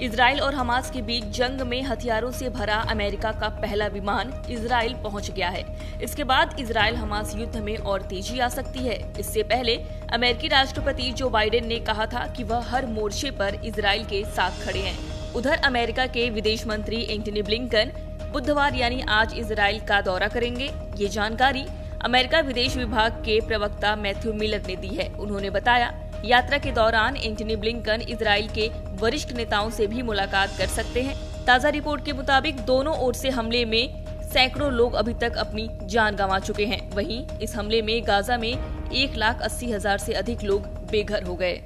Israel और Hamas के बीच जंग में हथियारों से भरा अमेरिका का पहला विमान इसराइल पहुँच गया है। इसके बाद इसराइल हमास युद्ध में और तेज़ी आ सकती है। इससे पहले अमेरिकी राष्ट्रपति जो बाइडेन ने कहा था कि वह हर मोर्चे पर इसराइल के साथ खड़े हैं। उधर अमेरिका के विदेश मंत्री एंटनी ब्लिंकन बुधवार यानी आज इसराइल का दौरा करेंगे। ये जानकारी अमेरिका विदेश विभाग के प्रवक्ता मैथ्यू मिलर ने दी है। उन्होंने बताया, यात्रा के दौरान एंटनी ब्लिंकन इसराइल के वरिष्ठ नेताओं से भी मुलाकात कर सकते हैं। ताज़ा रिपोर्ट के मुताबिक, दोनों ओर से हमले में सैकड़ों लोग अभी तक अपनी जान गंवा चुके हैं। वहीं, इस हमले में गाजा में एक लाख अस्सी हज़ार से अधिक लोग बेघर हो गए।